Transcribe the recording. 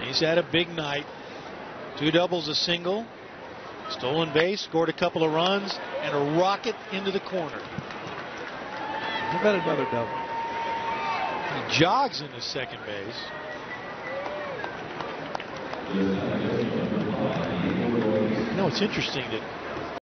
He's had a big night. Two doubles, a single. Stolen base, scored a couple of runs, and a rocket into the corner. How about another double? He jogs into second base. You know, it's interesting that